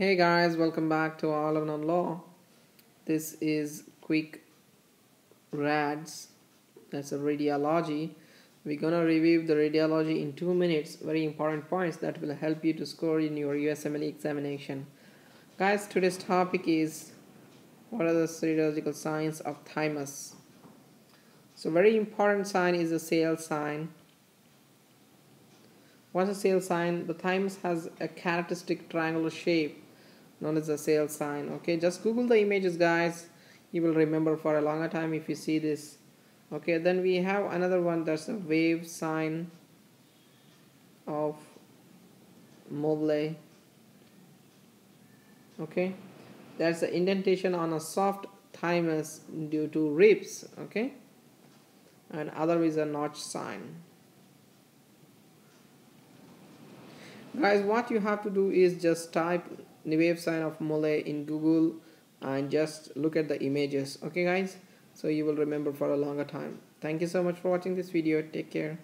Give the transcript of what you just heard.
Hey guys, welcome back to All on Law. This is quick rads. That's a radiology. We're gonna review the radiology in two minutes. Very important points that will help you to score in your USMLE examination. Guys, today's topic is what are the radiological signs of thymus? So very important sign is the sail sign. What's a sail sign? The thymus has a characteristic triangular shape known as the sail sign okay? Just google the images guys. You will remember for a longer time if you see this okay? Then we have another one. That's a wave sign of Mulvey okay? That's the indentation on a soft thymus due to ribs okay? And other is a notch sign. Guys what you have to do is just type sign of Mulvey in Google and just look at the images. Okay guys? So you will remember for a longer time. Thank you so much for watching this video. Take care